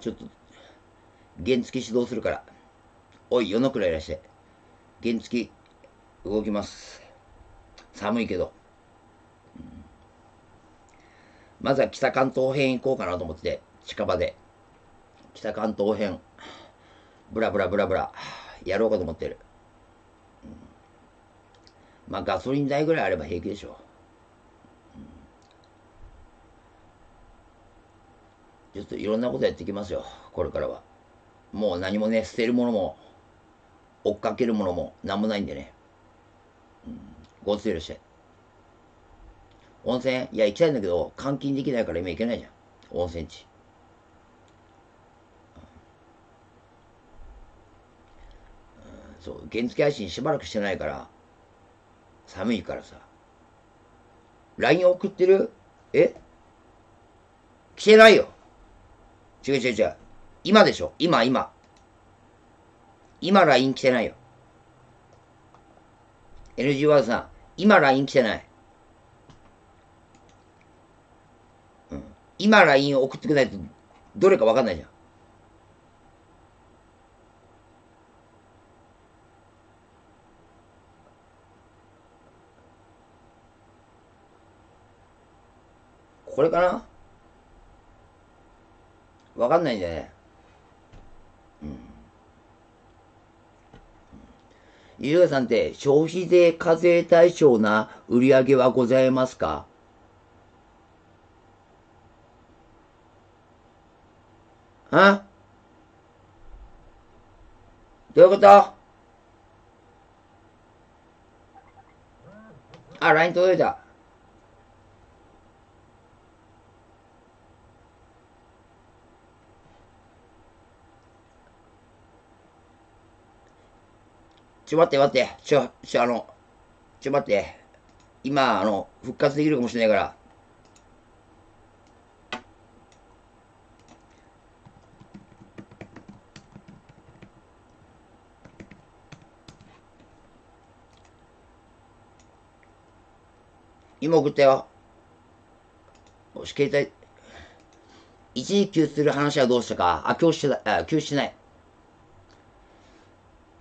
ちょっと、原付指導するから。おい、夜のくらいらして。原付動きます。寒いけど。まずは北関東編行こうかなと思って、近場で。北関東編、ブラブラブラブラ、やろうかと思ってる。まあガソリン代ぐらいあれば平気でしょう。ちょっといろんなことやっていきますよ、これからは。もう何もね、捨てるものも、追っかけるものも何もないんでね。うん、ごついらしゃい。温泉いや、行きたいんだけど、換金できないから今行けないじゃん。温泉地。そう、原付配信しばらくしてないから、寒いからさ。LINE 送ってる？え？来てないよ。違う違う違う。今でしょ？今、今。今 LINE 来てないよ。NG ワードさん、今 LINE 来てない。うん。今 LINE 送ってくれないと、どれかわかんないじゃん。これかな？わかんないんだよね。うん。ゆうさんって消費税課税対象な売り上げはございますか？あ？どういうこと？あ、LINE 届いた。ちょ待って待って、ちょ、ちょ、あの、ちょ待って。今、あの、復活できるかもしれないから。今送ったよ。よし、携帯。一時休止する話はどうしたかあ、今日しない、あ、今日してない。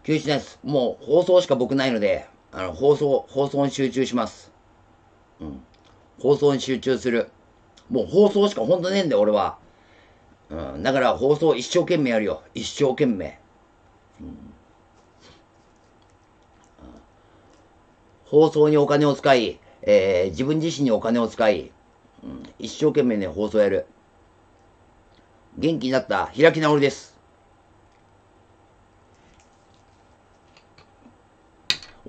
休止です。もう放送しか僕ないので、あの、放送、放送に集中します。うん。放送に集中する。もう放送しかほんとねえんだよ、俺は。うん。だから放送一生懸命やるよ。一生懸命。うん。放送にお金を使い、えー、自分自身にお金を使い、うん、一生懸命ね、放送やる。元気になった開き直りです。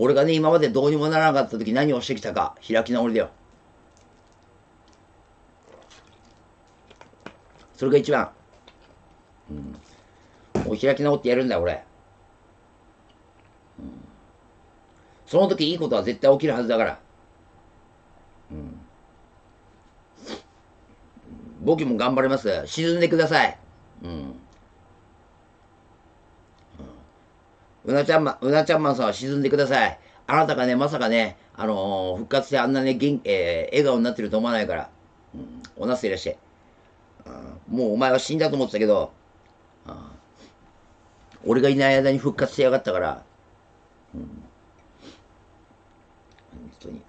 俺がね、今までどうにもならなかった時何をしてきたか、開き直りだよ。それが一番。うん。もう開き直ってやるんだよ、俺。うん。その時いいことは絶対起きるはずだから。うん。僕も頑張ります。沈んでください。うん。うなちゃんま、うなちゃんマンさんは沈んでください。あなたがね、まさかね、あのー、復活してあんなね、元えー、笑顔になってると思わないから。うん、おなすいらっしゃい。うん、もうお前は死んだと思ってたけど、うん、俺がいない間に復活してやがったから。うん、本当に。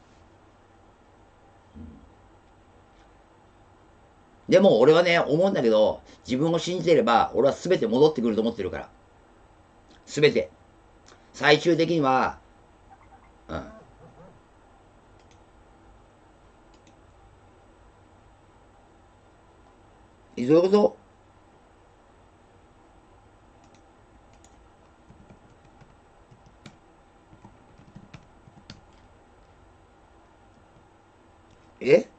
でも俺はね、思うんだけど、自分を信じていれば、俺は全て戻ってくると思ってるから。全て。最終的には、うん。え、どういうことえ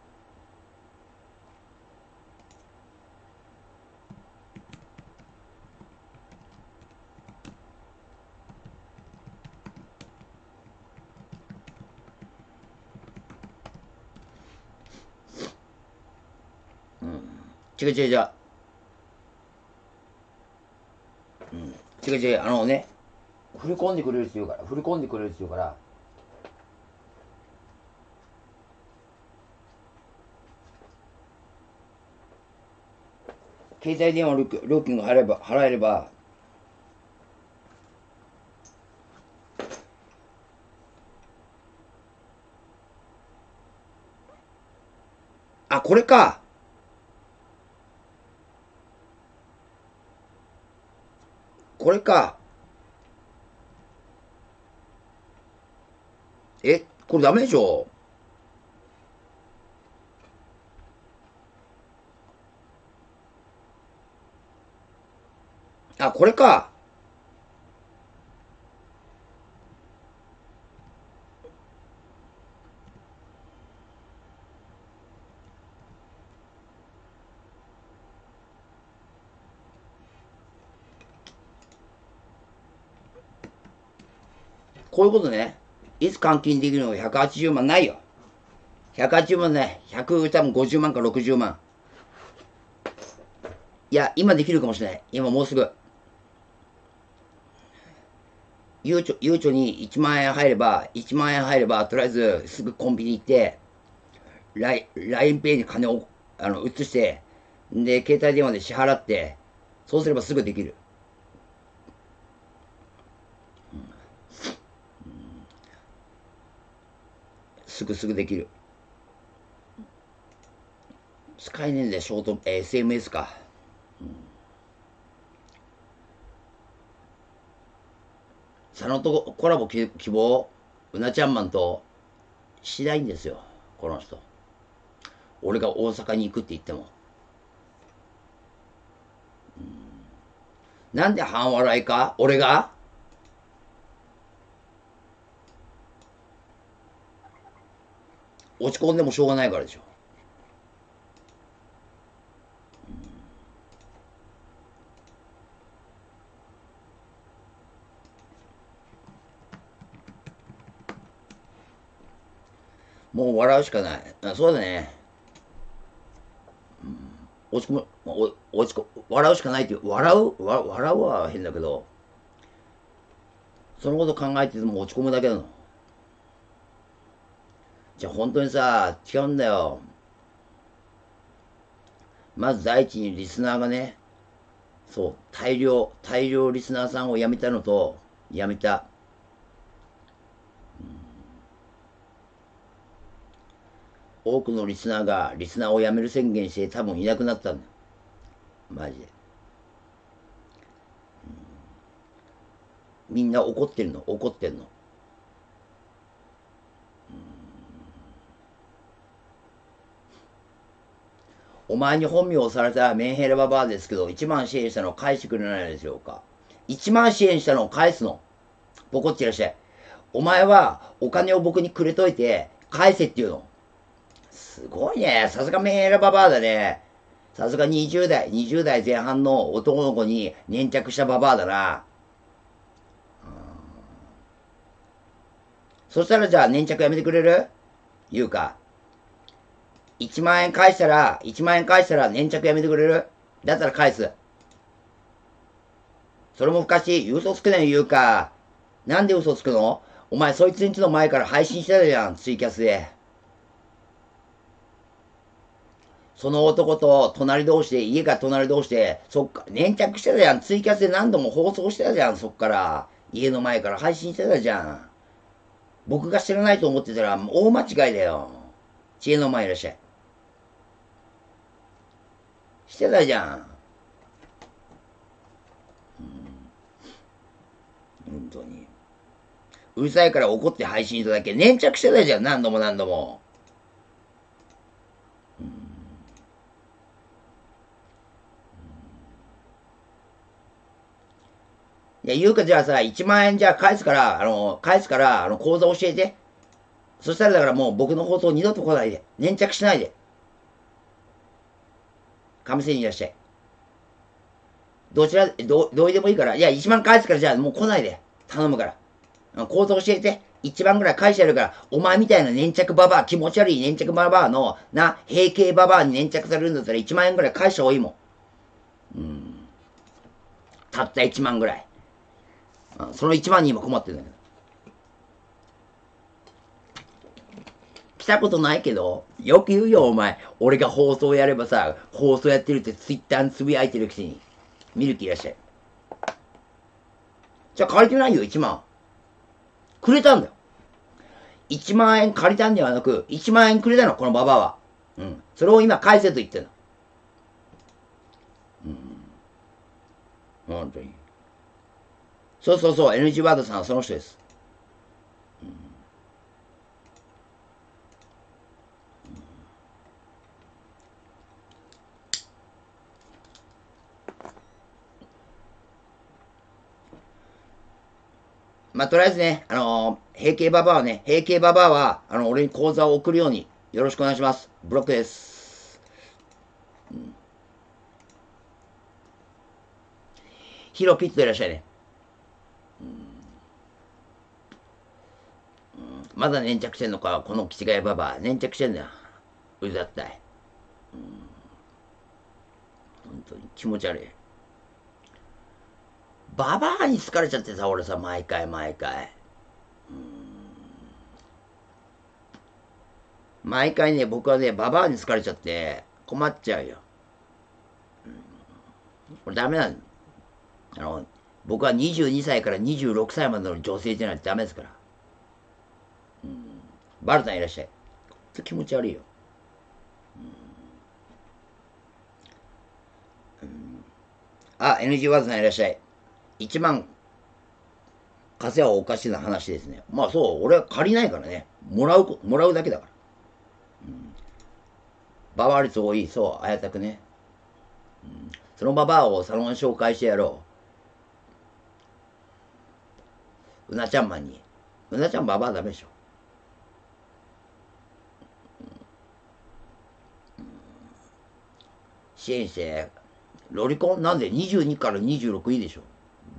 違う違う違う。うん。違う違う、あのね、振り込んでくれるって言うから、振り込んでくれるって言うから、携帯電話料金が払えば、払えれば、あ、これか。これか。え、これダメでしょあ、これか。こういうことね。いつ換金できるのが180万ないよ。180万ね。100多分50万か60万。いや、今できるかもしれない。今もうすぐ。ゆうちょ、ゆうちょに1万円入れば、1万円入れば、とりあえずすぐコンビニ行って、ライン、ラインペイに金をあの移して、で、携帯電話で支払って、そうすればすぐできる。すぐすぐできる。使えねえんだよ、ショート、えー、SMS か。佐野とコラボ希望うなちゃんマンとしないんですよこの人。俺が大阪に行くって言っても。なんで半笑いか？俺が？落ち込んでもしょうがないからでしょもう笑うしかない。あそうだね。うん、落ち込む、お落ち込笑うしかないっていう、笑うわ笑うは変だけど、そのこと考えてても落ち込むだけなの。じゃあ本当にさ、違うんだよ。まず第一にリスナーがね、そう、大量、大量リスナーさんを辞めたのと、辞めた。多くのリスナーがリスナーを辞める宣言して多分いなくなったんだ。マジで、みんな怒ってるの怒ってんの、お前に本名をされたメンヘラババアですけど、1万支援したのを返してくれないでしょうか？1万支援したのを返すの。ボコっていらっしゃい。お前はお金を僕にくれといて、返せっていうの。すごいね。さすがメンヘラババアだね。さすが20代、20代前半の男の子に粘着したババアだな。そしたらじゃあ粘着やめてくれる？言うか。1万円返したら、1万円返したら粘着やめてくれる？だったら返す。それも昔、嘘つくねん言うか。なんで嘘つくの？お前そいつんちの前から配信してたじゃん、ツイキャスで。その男と隣同士で、家が隣同士で、そっか、粘着してたじゃん。ツイキャスで何度も放送してたじゃん、そっから。家の前から配信してたじゃん。僕が知らないと思ってたら、大間違いだよ。知恵の前いらっしゃい。してたじゃん。本当に。うるさいから怒って配信しただけ粘着してたじゃん、何度も何度も。いや、言うかじゃあさ、1万円じゃあ返すから、あの、返すから、あの、口座教えて。そしたらだからもう僕の放送二度と来ないで。粘着しないで。亀仙にいらっしゃい。どちら、ど、どうでもいいから。いや、1万返すからじゃあもう来ないで。頼むから。口座教えて。1万ぐらい返してやるから、お前みたいな粘着ババア、気持ち悪い粘着ババアの、な、平形ババアに粘着されるんだったら1万円ぐらい返した方がいいもん。うん。たった1万ぐらい。その1万に今困ってるんだけど。したことないけど、よく言うよ、お前。俺が放送やればさ、放送やってるってツイッターにつぶやいてるくせに。見る気いらっしゃい。じゃあ借りてないよ、1万。くれたんだよ。1万円借りたんではなく、1万円くれたの、このババアは。うん。それを今返せと言ってんの。うん。本当に。そうそうそう、NG ワードさんはその人です。まあ、とりあえずね、あのー、平家ババアはね、平家ババアは、あの、俺に口座を送るように、よろしくお願いします。ブロックです。うん、ヒロピッツでいらっしゃいね。うん、まだ粘着してんのか、この気違いババア。粘着してんだよ。うざったい。うん、本当に気持ち悪い。ババアに好かれちゃってさ、俺さ、毎回毎回。毎回ね、僕はね、ババアに好かれちゃって困っちゃうよ。これダメなの。あの、僕は22歳から26歳までの女性じゃないとダメですから。うん、バルタンいらっしゃい。気持ち悪いよ。うん、あ、NG ワーズさんいらっしゃい。1万貸せはおかしな話ですね。まあそう、俺は借りないからね。もらう、もらうだけだから。うん。ババア率多い、そう、あやたくね。うん。そのババアをサロン紹介してやろう。うなちゃんマンに。うなちゃんババアダメでしょ。支援して、ロリコンなんで？22から26いいでしょ。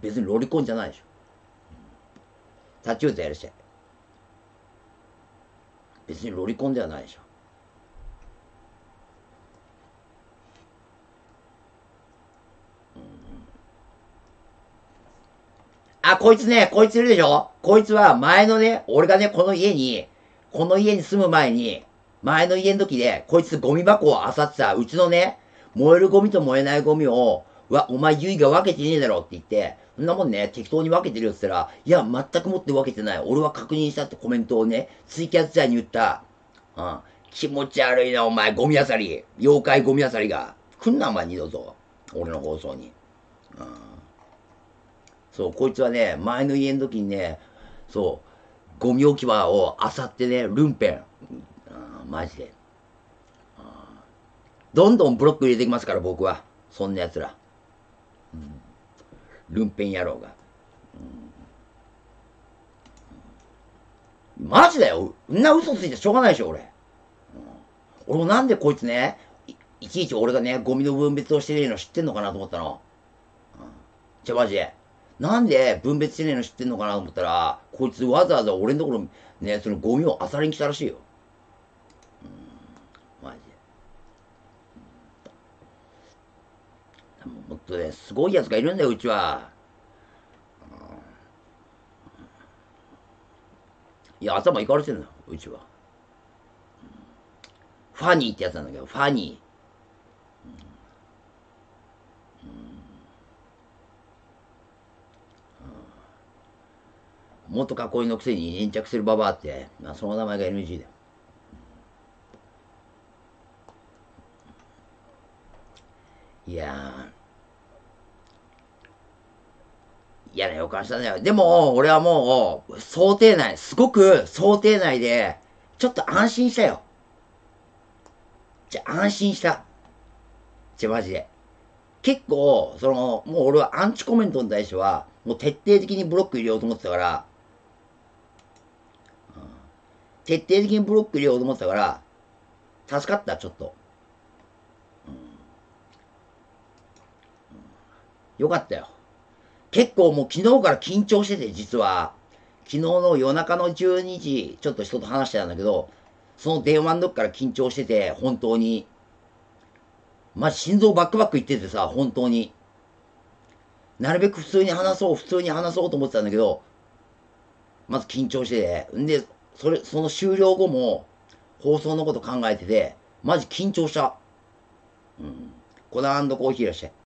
別にロリコンじゃないでしょ。タッチウッドやるし別にロリコンではないでしょ。あ、こいつね、こいついるでしょこいつは前のね、俺がね、この家に、この家に住む前に、前の家の時で、こいつゴミ箱を漁ってた、うちのね、燃えるゴミと燃えないゴミを、わ、お前ゆいが分けてねえだろって言って、そんなもんね、適当に分けてるよって言ったら、いや、全くもって分けてない。俺は確認したってコメントをね、ツイキャス時代に言った。うん。気持ち悪いな、お前、ゴミあさり。妖怪ゴミあさりが。来んな、お前、二度と。俺の放送に。うん。そう、こいつはね、前の家の時にね、そう、ゴミ置き場を漁ってね、ルンペン。うん、マジで。どんどんブロック入れてきますから、僕は。そんな奴ら。うんルンペン野郎が。うん、マジだよ。んな嘘ついてしょうがないでしょ、俺。うん、俺もなんでこいつねい、いちいち俺がね、ゴミの分別をしてねえの知ってんのかなと思ったの。うん、じゃ、マジで。なんで分別してねえの知ってんのかなと思ったら、こいつわざわざ俺のところね、そのゴミを漁りに来たらしいよ。うん、マジで。もっとね、すごいやつがいるんだよ、うちは。いや、頭いかれてんだよ、うちは。ファニーってやつなんだけど、ファニー。もっと囲いのくせに粘着するババアって、まあ、その名前が NG だよ。いや嫌な予感したね。でも、俺はもう、想定内、すごく想定内で、ちょっと安心したよ。じゃ、安心した。じゃ、マジで。結構、その、もう俺はアンチコメントに対しては、もう徹底的にブロック入れようと思ってたから、徹底的にブロック入れようと思ってたから、助かった、ちょっと。よかったよ。結構もう昨日から緊張してて、実は。昨日の夜中の12時、ちょっと人と話してたんだけど、その電話の時から緊張してて、本当に。まあ、心臓バックバック言っててさ、本当に。なるべく普通に話そう、普通に話そうと思ってたんだけど、まず緊張してて、んで、それ、その終了後も、放送のこと考えてて、マジ緊張した。うん。コナンコーヒーいらっしゃい。